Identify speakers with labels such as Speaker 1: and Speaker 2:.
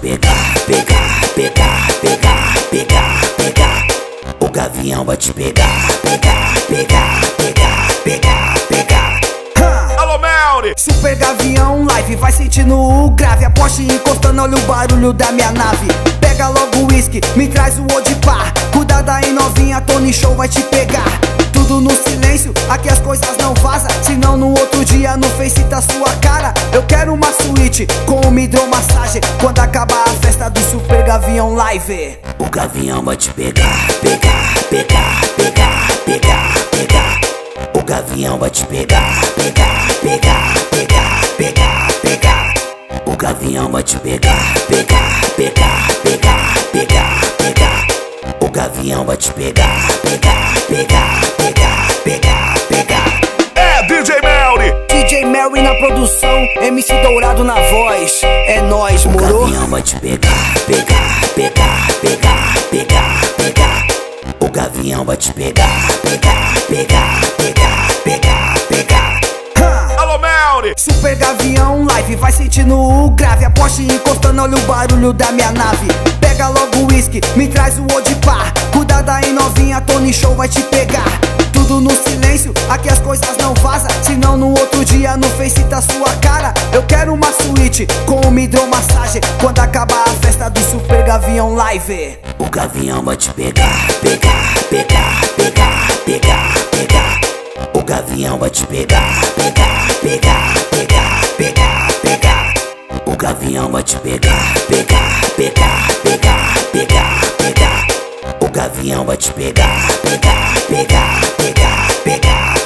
Speaker 1: pegar, pegar, pegar, pegar, pegar, pegar. O gavião vai te pegar, pegar, pegar, pegar, pegar, pegar.
Speaker 2: Alô, Melry!
Speaker 3: Super Gavião Live, vai sentindo o grave Aposte encostando, olha o barulho da minha nave Pega logo o whisky, me traz o Odipar Cuidada aí novinha, Tony Show vai te pegar Tudo no silêncio, aqui as coisas não vazam Senão no outro dia no Face tá sua cara Eu quero uma suíte com uma hidromassagem Quando acabar a festa do Super Gavião Live
Speaker 1: O gavião vai te pegar, pegar, pegar, pegar, pegar, pegar. O gavião vai te pegar, pegar, pegar, pegar, pegar, pegar. O gavião vai te pegar, pegar, pegar, pegar, pegar, pegar. O gavião vai te pegar, pegar, pegar, pegar, pegar.
Speaker 3: Na produção, MC Dourado na voz É nóis,
Speaker 1: O
Speaker 3: moro?
Speaker 1: gavião vai te pegar, pegar, pegar, pegar, pegar, pegar. O gavião vai te pegar, pegar, pegar, pegar, pegar, pegar.
Speaker 2: Alô, Melry!
Speaker 3: Super Gavião Live, vai sentindo o grave Aposte encostando, olha o barulho da minha nave Pega logo o whisky, me traz o Odipar Cuidada aí novinha, Tony Show vai te pegar Tudo no silêncio, aqui as coisas não vazam Senão no outro dia no Face tá sua cara Eu quero uma suíte com uma hidromassagem Quando acabar a festa do Super Gavião Live
Speaker 1: O gavião vai te pegar, pegar, pegar, pegar, pegar, pegar. O gavião vai te pegar, pegar, pegar, pegar, pegar, pegar. O gavião vai te pegar, pegar, pegar, pegar, pegar, pegar. O gavião vai te pegar, pegar, pegar, pegar, pegar.